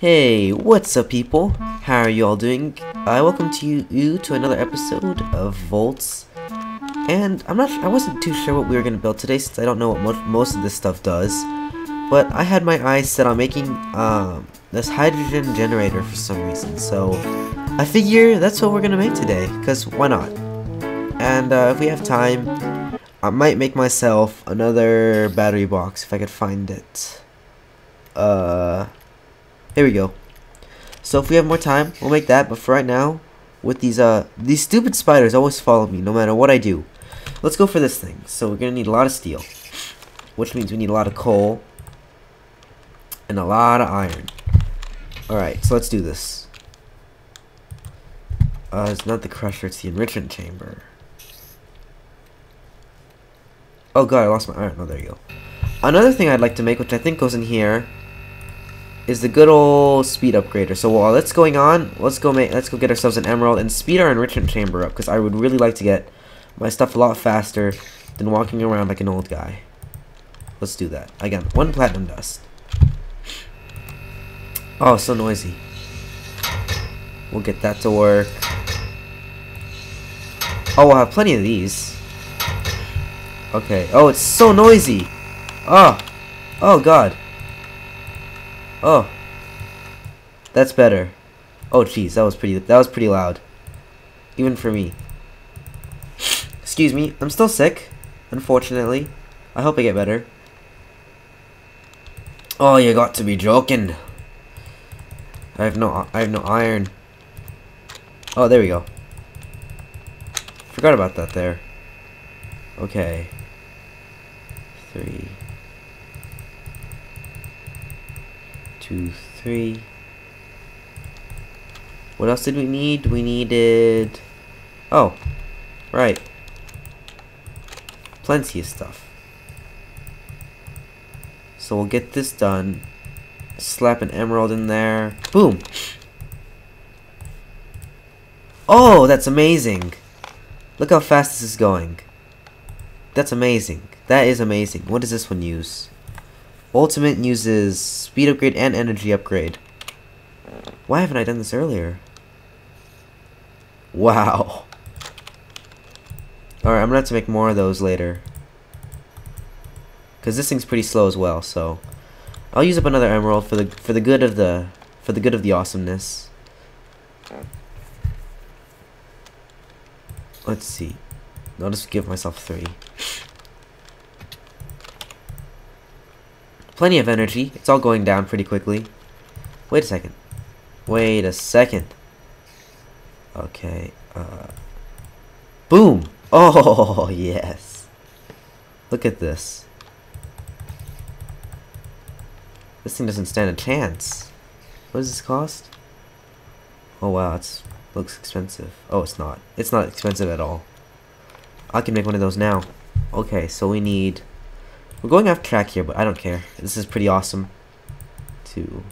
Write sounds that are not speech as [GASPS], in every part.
Hey, what's up people? How are you all doing? I welcome to you, you to another episode of Voltz. And I'm not I wasn't too sure what we were going to build today since I don't know what mo most of this stuff does. But I had my eyes set on making um, this hydrogen generator for some reason. So I figure that's what we're going to make today, because why not? And uh, if we have time, I might make myself another battery box if I could find it. Uh, here we go. So if we have more time, we'll make that. But for right now, with these uh these stupid spiders always follow me no matter what I do. Let's go for this thing. So we're gonna need a lot of steel, which means we need a lot of coal and a lot of iron. All right, so let's do this. Uh, it's not the crusher; it's the enrichment chamber. Oh god, I lost my iron. Oh, there you go. Another thing I'd like to make, which I think goes in here, is the good old speed upgrader. So while that's going on, let's go make let's go get ourselves an emerald and speed our enrichment chamber up because I would really like to get my stuff a lot faster than walking around like an old guy. Let's do that. Again, one platinum dust. Oh, so noisy. We'll get that to work. Oh, we'll have plenty of these. Okay. Oh, it's so noisy. Oh. Oh, God. Oh. That's better. Oh, jeez. That was pretty, that was pretty loud. Even for me. Excuse me. I'm still sick. Unfortunately. I hope I get better. Oh, you got to be joking. I have no, I have no iron. Oh, there we go. Forgot about that there. Okay three, two, three. What else did we need? We needed... Oh, right. Plenty of stuff. So we'll get this done. Slap an emerald in there. Boom! Oh, that's amazing! Look how fast this is going. That's amazing. That is amazing. What does this one use? Ultimate uses speed upgrade and energy upgrade. Why haven't I done this earlier? Wow. Alright, I'm gonna have to make more of those later. Cause this thing's pretty slow as well, so I'll use up another emerald for the for the good of the for the good of the awesomeness. Let's see. I'll just give myself three. Plenty of energy. It's all going down pretty quickly. Wait a second. Wait a second. Okay. Uh, boom! Oh, [LAUGHS] yes. Look at this. This thing doesn't stand a chance. What does this cost? Oh wow, it looks expensive. Oh, it's not. It's not expensive at all. I can make one of those now. Okay, so we need we're going off track here, but I don't care. This is pretty awesome. Two.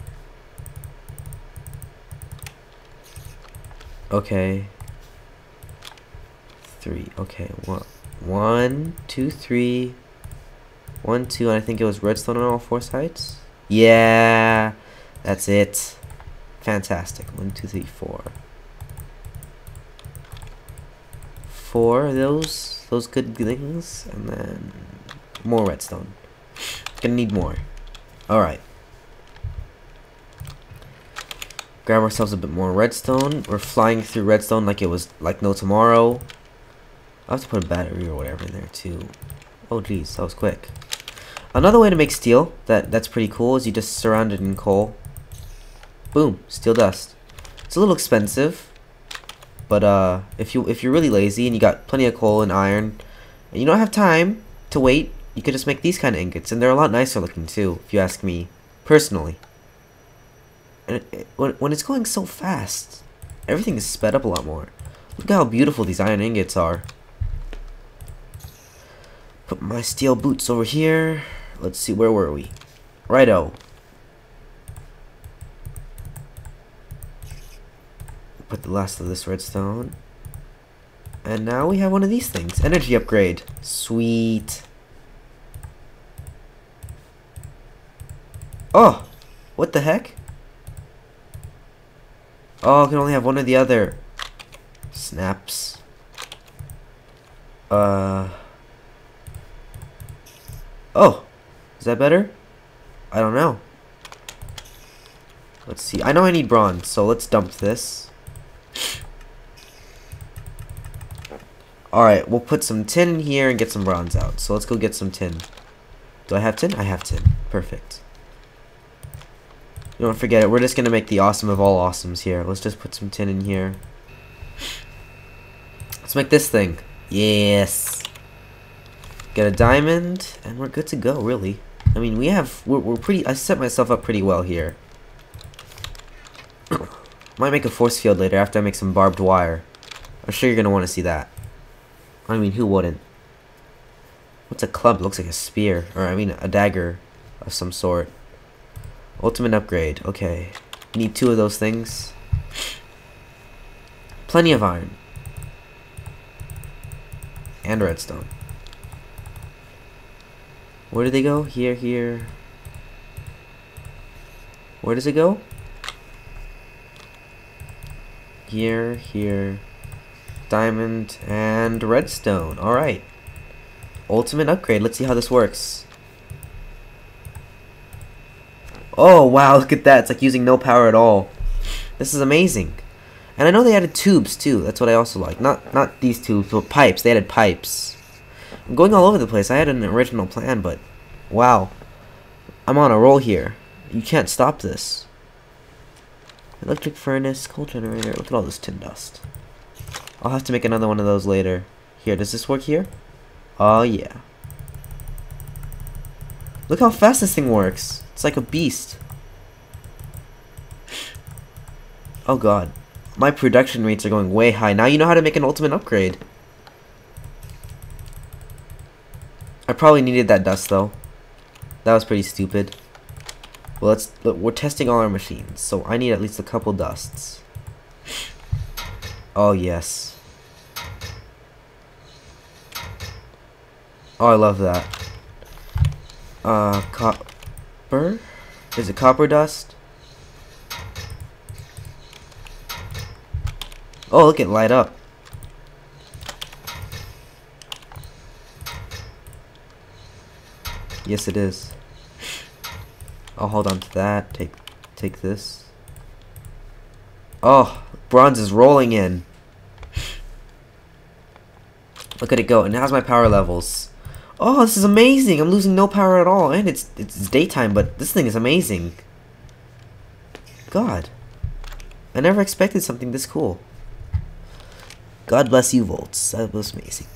Okay. Three. Okay. One, one, two, three. One, two, and I think it was redstone on all four sides. Yeah, that's it. Fantastic. One, two, three, four. Four of those, those good things, and then more redstone. Gonna need more. Alright. Grab ourselves a bit more redstone. We're flying through redstone like it was like no tomorrow. i have to put a battery or whatever in there too. Oh geez, that was quick. Another way to make steel that that's pretty cool is you just surround it in coal. Boom, steel dust. It's a little expensive, but uh, if you if you're really lazy and you got plenty of coal and iron, and you don't have time to wait you could just make these kind of ingots, and they're a lot nicer looking too, if you ask me, personally. And it, it, when, when it's going so fast, everything is sped up a lot more. Look how beautiful these iron ingots are. Put my steel boots over here. Let's see, where were we? Righto. Put the last of this redstone. And now we have one of these things. Energy upgrade. Sweet. Oh! What the heck? Oh, I can only have one or the other. Snaps. Uh. Oh. Is that better? I don't know. Let's see. I know I need bronze, so let's dump this. Alright, we'll put some tin in here and get some bronze out. So let's go get some tin. Do I have tin? I have tin. Perfect. Don't forget it. We're just going to make the awesome of all awesomes here. Let's just put some tin in here. Let's make this thing. Yes. Get a diamond, and we're good to go, really. I mean, we have, we're, we're pretty, I set myself up pretty well here. [COUGHS] Might make a force field later after I make some barbed wire. I'm sure you're going to want to see that. I mean, who wouldn't? What's a club? Looks like a spear. Or, I mean, a dagger of some sort. Ultimate upgrade. Okay. Need two of those things. Plenty of iron. And redstone. Where do they go? Here, here. Where does it go? Here, here. Diamond and redstone. Alright. Ultimate upgrade. Let's see how this works. Oh, wow, look at that. It's like using no power at all. This is amazing. And I know they added tubes, too. That's what I also like. Not not these tubes, but pipes. They added pipes. I'm going all over the place. I had an original plan, but... Wow. I'm on a roll here. You can't stop this. Electric furnace, coal generator. Look at all this tin dust. I'll have to make another one of those later. Here, does this work here? Oh, yeah. Look how fast this thing works. It's like a beast. Oh god. My production rates are going way high. Now you know how to make an ultimate upgrade. I probably needed that dust though. That was pretty stupid. Well, let's look, we're testing all our machines, so I need at least a couple dusts. Oh yes. Oh, I love that. Uh, copper? Is it copper dust? Oh, look, it light up. Yes, it is. I'll hold on to that. Take, take this. Oh, bronze is rolling in. Look at it go. And how's my power levels? Oh, this is amazing! I'm losing no power at all, and it's it's daytime, but this thing is amazing. God. I never expected something this cool. God bless you, Voltz. That was amazing.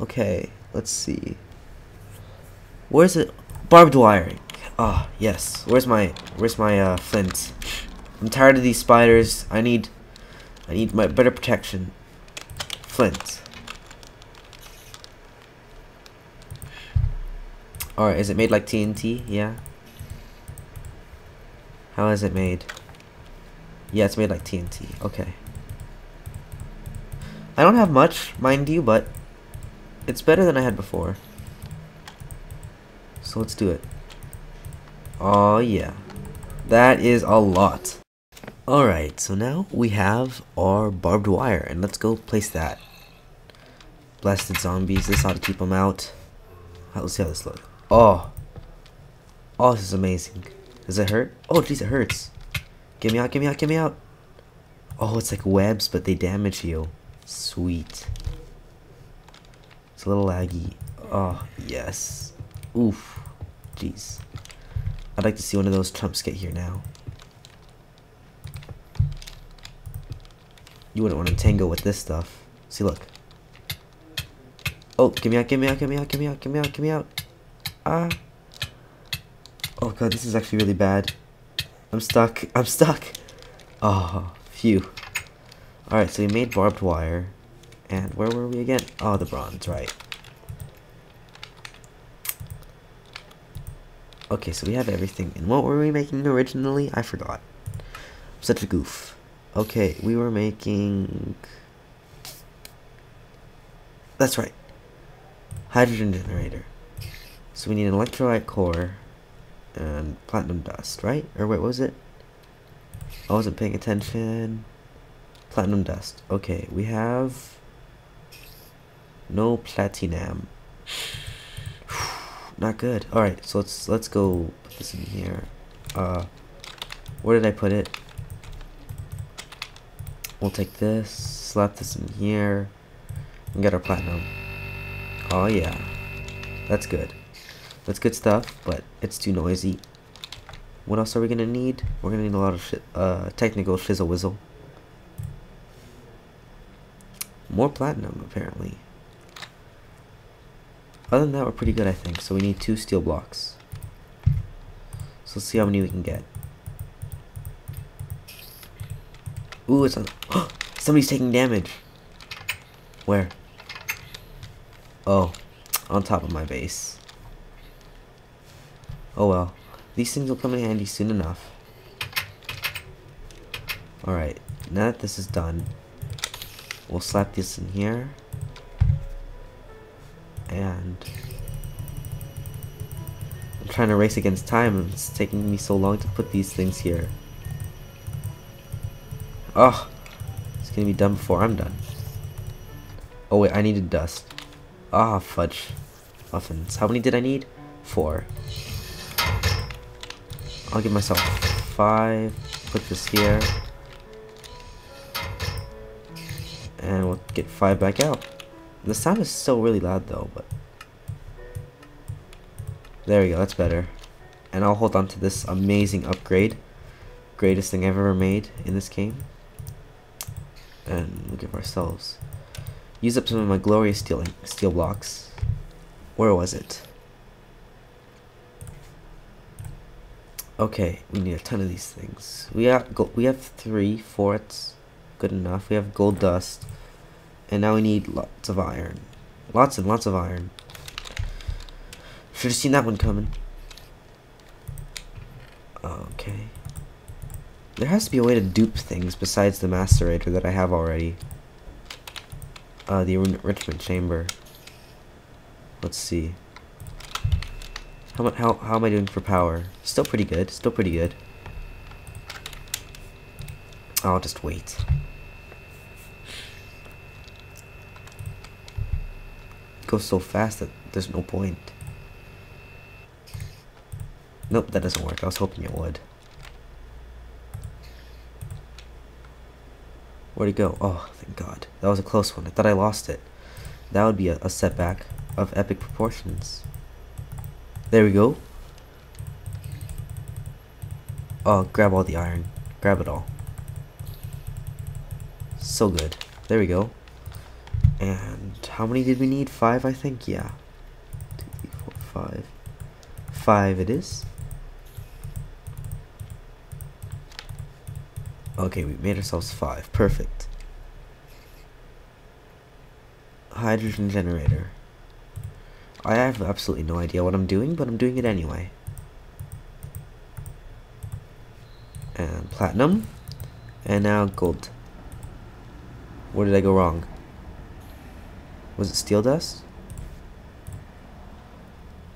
Okay, let's see. Where's it? Barbed wiring. Ah, oh, yes. Where's my where's my uh, flint? I'm tired of these spiders. I need I need my better protection. Flint. Or is it made like TNT? Yeah. How is it made? Yeah, it's made like TNT. Okay. I don't have much, mind you, but it's better than I had before. So let's do it. Oh yeah. That is a lot. Alright, so now we have our barbed wire, and let's go place that. Blasted zombies, this ought to keep them out. Let's see how this looks. Oh. Oh, this is amazing. Does it hurt? Oh, jeez, it hurts. Get me out, get me out, get me out. Oh, it's like webs, but they damage you. Sweet. It's a little laggy. Oh, yes. Oof. Jeez. I'd like to see one of those chumps get here now. You wouldn't want to tangle with this stuff. See, look. Oh, get me out, get me out, get me out, get me out, get me out, get me out. Ah. Oh god, this is actually really bad. I'm stuck. I'm stuck. Oh, phew. Alright, so we made barbed wire. And where were we again? Oh, the bronze, right. Okay, so we have everything. And what were we making originally? I forgot. I'm such a goof. Okay, we were making... That's right. Hydrogen generator. So we need an electrolyte core and platinum dust, right? Or wait, what was it? I wasn't paying attention. Platinum dust. Okay, we have no platinum. [SIGHS] Not good. Alright, so let's let's go put this in here. Uh where did I put it? We'll take this, slap this in here, and get our platinum. Oh yeah. That's good. That's good stuff, but it's too noisy. What else are we gonna need? We're gonna need a lot of shi uh, technical shizzle whizzle. More platinum, apparently. Other than that, we're pretty good, I think. So we need two steel blocks. So let's see how many we can get. Ooh, it's. [GASPS] Somebody's taking damage. Where? Oh, on top of my base. Oh well. These things will come in handy soon enough. Alright, now that this is done, we'll slap this in here. And I'm trying to race against time. It's taking me so long to put these things here. Oh, it's gonna be done before I'm done. Oh wait, I needed dust. Ah, oh, fudge. Muffins. How many did I need? Four. I'll give myself five. Put this here. And we'll get five back out. The sound is still really loud though, but... There we go, that's better. And I'll hold on to this amazing upgrade. Greatest thing I've ever made in this game. And we'll give ourselves... Use up some of my glorious steel, steel blocks. Where was it? Okay, we need a ton of these things. We have we have three, four. It's good enough. We have gold dust, and now we need lots of iron, lots and lots of iron. Should have seen that one coming. Okay. There has to be a way to dupe things besides the macerator that I have already. Uh, the enrichment chamber. Let's see. How, how, how am I doing for power? Still pretty good. Still pretty good. I'll just wait. It goes so fast that there's no point. Nope, that doesn't work. I was hoping it would. Where'd it go? Oh, thank God. That was a close one. I thought I lost it. That would be a, a setback of epic proportions. There we go. Oh, grab all the iron. Grab it all. So good. There we go. And how many did we need? Five, I think? Yeah. Two, three, four, five. Five it is. Okay, we made ourselves five. Perfect. Hydrogen generator. I have absolutely no idea what I'm doing, but I'm doing it anyway. And platinum. And now gold. Where did I go wrong? Was it steel dust?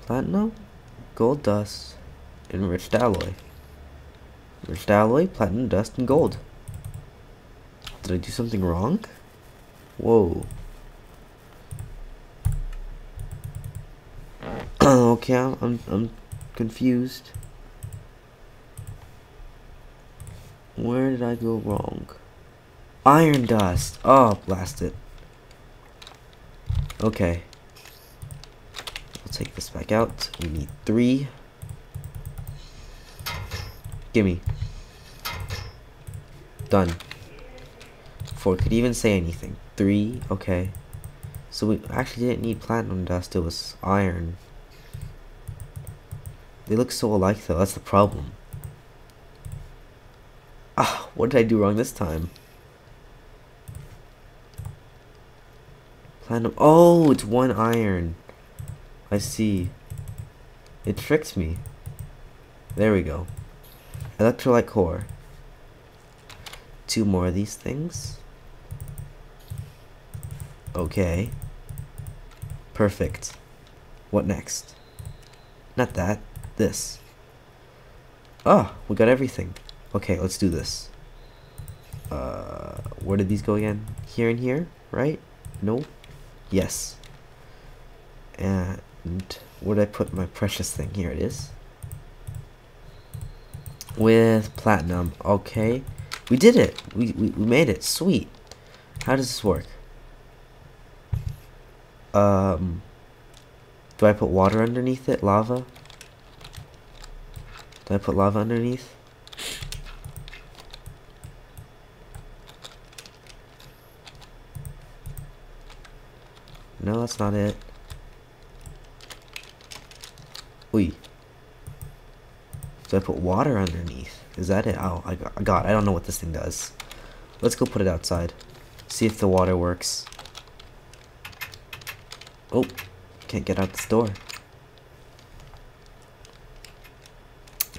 Platinum, gold dust, enriched alloy. Enriched alloy, platinum dust, and gold. Did I do something wrong? Whoa. Okay, I'm, I'm, I'm confused. Where did I go wrong? Iron dust. Oh, blast it. Okay. We'll take this back out. We need three. Gimme. Done. Four could even say anything. Three. Okay. So we actually didn't need platinum dust. It was iron. They look so alike though, that's the problem. Ah, what did I do wrong this time? Platinum. Oh, it's one iron. I see. It tricked me. There we go. Electrolyte core. Two more of these things. Okay. Perfect. What next? Not that this. Oh, we got everything. Okay, let's do this. Uh, where did these go again? Here and here, right? No? Yes. And where did I put my precious thing? Here it is. With platinum. Okay. We did it. We, we, we made it. Sweet. How does this work? Um, do I put water underneath it? Lava? Do I put lava underneath? No, that's not it. Oi. Do I put water underneath? Is that it? Oh, I got, God, I don't know what this thing does. Let's go put it outside. See if the water works. Oh, can't get out this door.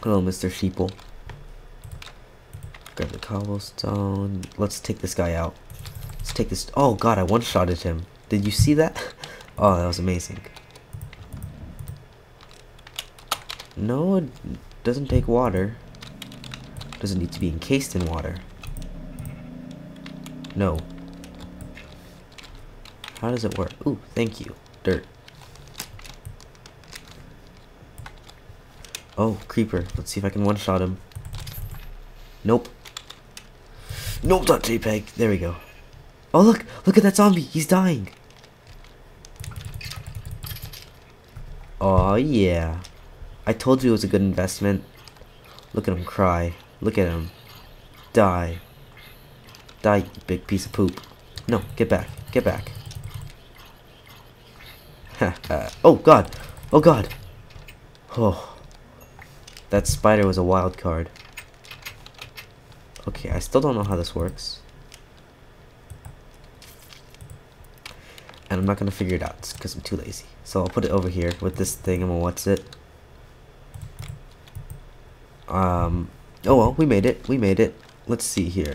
Hello, Mr. Sheeple. Grab the cobblestone. Let's take this guy out. Let's take this. Oh god, I one-shotted him. Did you see that? [LAUGHS] Oh, that was amazing. No, it doesn't take water. Doesn't need to be encased in water. No. How does it work? Ooh, thank you. Dirt. Oh, creeper. Let's see if I can one-shot him. Nope. Nope, JPEG. There we go. Oh, look. Look at that zombie. He's dying. Oh, yeah. I told you it was a good investment. Look at him cry. Look at him. Die. Die, big piece of poop. No, get back. Get back. [LAUGHS] oh, God. Oh, God. Oh. That spider was a wild card. Okay, I still don't know how this works. And I'm not going to figure it out because I'm too lazy. So I'll put it over here with this thing and what's it. Um, oh well, we made it. We made it. Let's see here.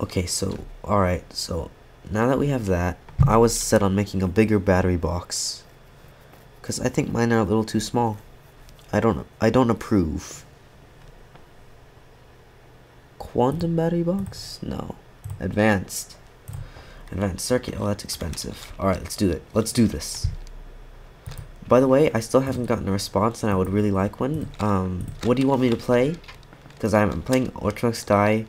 Okay, so, alright, so now that we have that, I was set on making a bigger battery box. Because I think mine are a little too small. I don't, I don't approve. Quantum battery box? No. Advanced. Advanced circuit. Oh, that's expensive. Alright, let's do it. Let's do this. By the way, I still haven't gotten a response and I would really like one. Um, what do you want me to play? Because I'm playing Ultrax Die,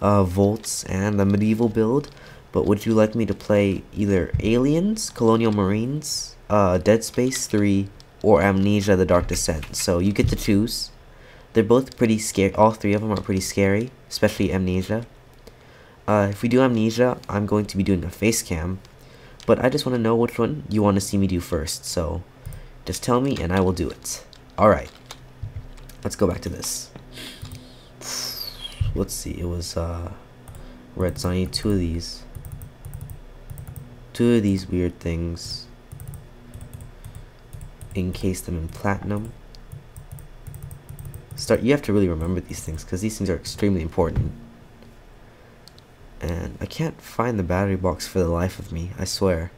uh, Voltz, and the Medieval build. But would you like me to play either Aliens, Colonial Marines, uh, Dead Space 3, or Amnesia The Dark Descent? So you get to choose. They're both pretty scary. All three of them are pretty scary, especially Amnesia. Uh, if we do Amnesia, I'm going to be doing a face cam. But I just want to know which one you want to see me do first. So just tell me and I will do it. Alright. Let's go back to this. Let's see. It was uh, red, so I two of these. Two of these weird things. Encase them in platinum. Start. You have to really remember these things because these things are extremely important. And I can't find the battery box for the life of me, I swear.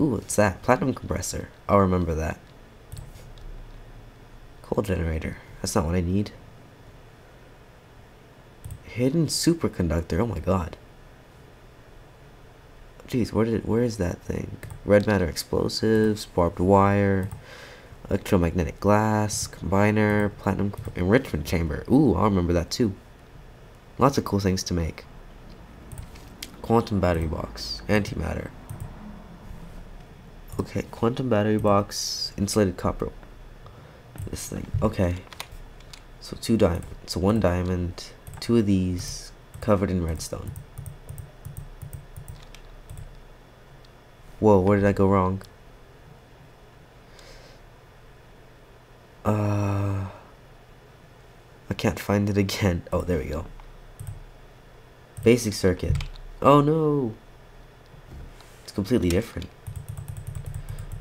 Ooh, what's that? Platinum compressor. I'll remember that. Coal generator. That's not what I need. Hidden superconductor. Oh my god. Jeez, where did where is that thing? Red matter explosives, barbed wire, electromagnetic glass, combiner, platinum enrichment chamber. Ooh, I'll remember that too. Lots of cool things to make. Quantum battery box, antimatter. Okay, quantum battery box, insulated copper. This thing. Okay. So two diamond. So one diamond, two of these covered in redstone. Whoa, where did I go wrong? Uh I can't find it again. [LAUGHS] Oh, there we go. Basic circuit. Oh no. It's completely different.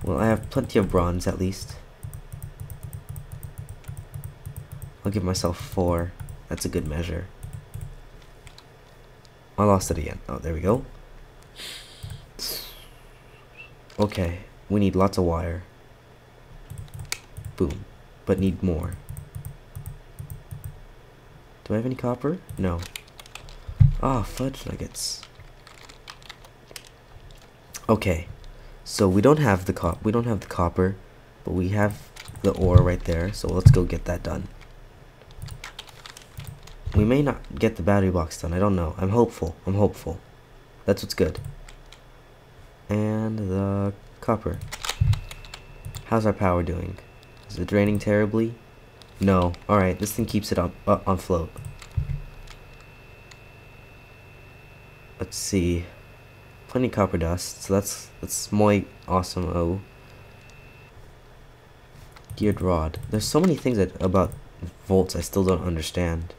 Well, I have plenty of bronze at least. I'll give myself four. That's a good measure. I lost it again. Oh, there we go. Okay, we need lots of wire. Boom. But need more. Do I have any copper? No. Ah, fudge nuggets. Okay, so we don't have the cop. We don't have the copper, but we have the ore right there. So let's go get that done. We may not get the battery box done. I don't know. I'm hopeful. I'm hopeful. That's what's good. And the copper. How's our power doing? Is it draining terribly? No. Alright, this thing keeps it uh, on float. Let's see. Plenty copper dust, so that's that's muy awesome. Oh. Geared rod. There's so many things that, about Voltz I still don't understand.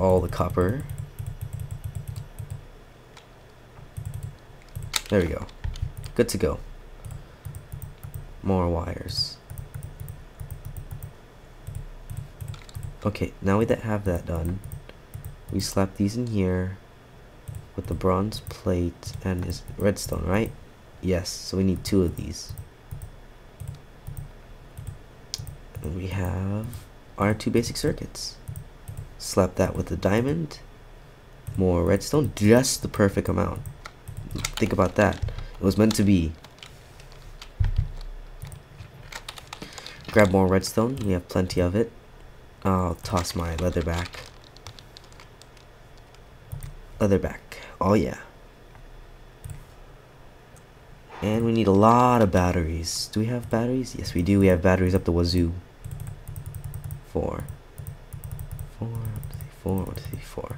All the copper. There we go. Good to go. More wires. Okay, now we that have that done, we slap these in here with the bronze plate and his redstone, right? Yes, so we need two of these. And we have our two basic circuits. Slap that with a diamond. More redstone. Just the perfect amount. Think about that. It was meant to be. Grab more redstone. We have plenty of it. I'll toss my leather back. Leather back. Oh yeah. And we need a lot of batteries. Do we have batteries? Yes, we do. We have batteries up the wazoo. Four four, one, two, three, four.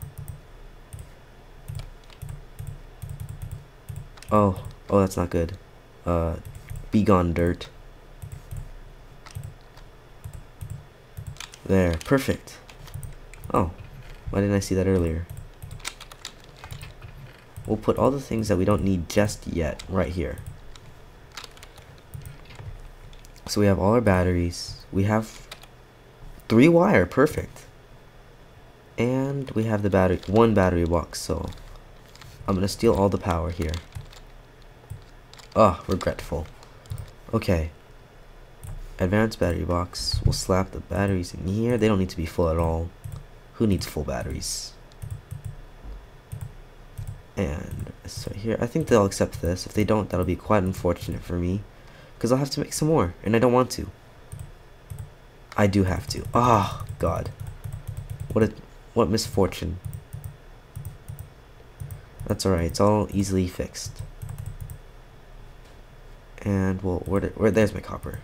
Oh, oh, that's not good. Uh, be gone, dirt. There, perfect. Oh, why didn't I see that earlier? We'll put all the things that we don't need just yet right here. So we have all our batteries. We have three wire, perfect and we have the battery one battery box so I'm gonna steal all the power here. Oh regretful. Okay. Advanced battery box. We'll slap the batteries in here. They don't need to be full at all. Who needs full batteries? And so here I think they'll accept this. If they don't that'll be quite unfortunate for me. Because I'll have to make some more and I don't want to. I do have to. Oh god. What a what misfortune. That's alright, it's all easily fixed. And, well, where, did, where there's my copper.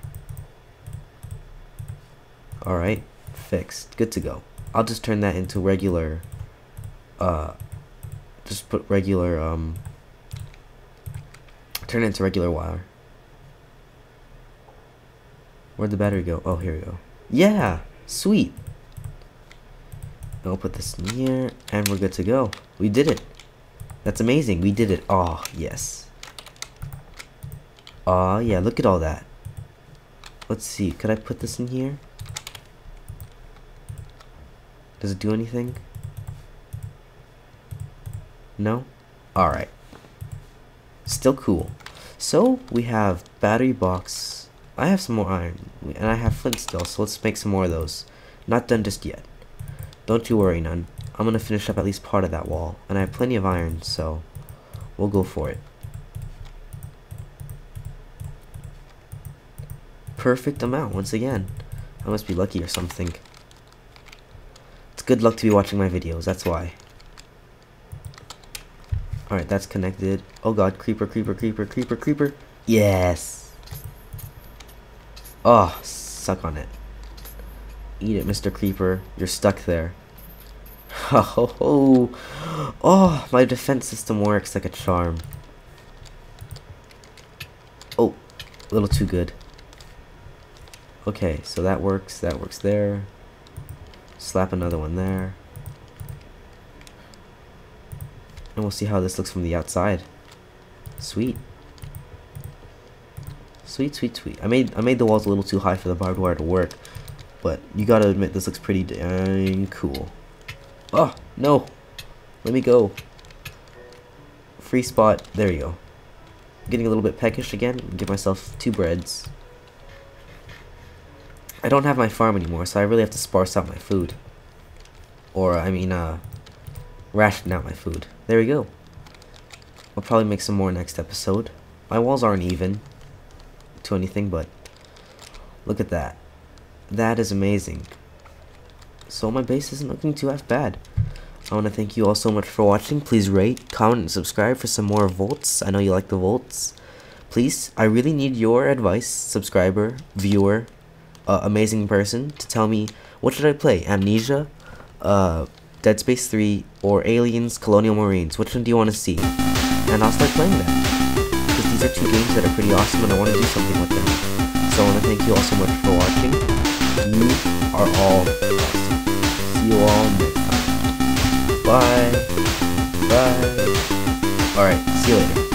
Alright, fixed. Good to go. I'll just turn that into regular, uh, just put regular, um, turn it into regular wire. Where'd the battery go? Oh, here we go. Yeah! Sweet! I'll put this in here, and we're good to go. We did it. That's amazing. We did it. Oh, yes. Oh, yeah, look at all that. Let's see. Could I put this in here? Does it do anything? No? Alright. Still cool. So, we have battery box. I have some more iron. And I have flint still, so let's make some more of those. Not done just yet. Don't you worry, none. I'm gonna finish up at least part of that wall, and I have plenty of iron, so we'll go for it. Perfect amount, once again. I must be lucky or something. It's good luck to be watching my videos, that's why. Alright, that's connected. Oh god, creeper, creeper, creeper, creeper, creeper. Yes! Oh, suck on it. Eat it, Mr. Creeper. You're stuck there. Oh, [LAUGHS] oh, oh, my defense system works like a charm. Oh, a little too good. Okay, so that works, that works there. Slap another one there. And we'll see how this looks from the outside. Sweet. Sweet, sweet, sweet. I made I made the walls a little too high for the barbed wire to work, but you gotta admit this looks pretty dang cool. Oh, no. Let me go. Free spot. There you go. Getting a little bit peckish again. Give myself two breads. I don't have my farm anymore, so I really have to sparse out my food. Or, I mean, uh, ration out my food. There we go. I'll probably make some more next episode. My walls aren't even to anything, but look at that. That is amazing. So my base isn't looking too half bad. I want to thank you all so much for watching. Please rate, comment, and subscribe for some more Voltz. I know you like the Voltz. Please, I really need your advice, subscriber, viewer, uh, amazing person, to tell me what should I play? Amnesia, uh, Dead Space 3, or Aliens, Colonial Marines? Which one do you want to see? And I'll start playing that. Because these are two games that are pretty awesome and I want to do something with them. So I want to thank you all so much for watching. You are all awesome. See you all next time. Bye. Bye. Alright, see you later.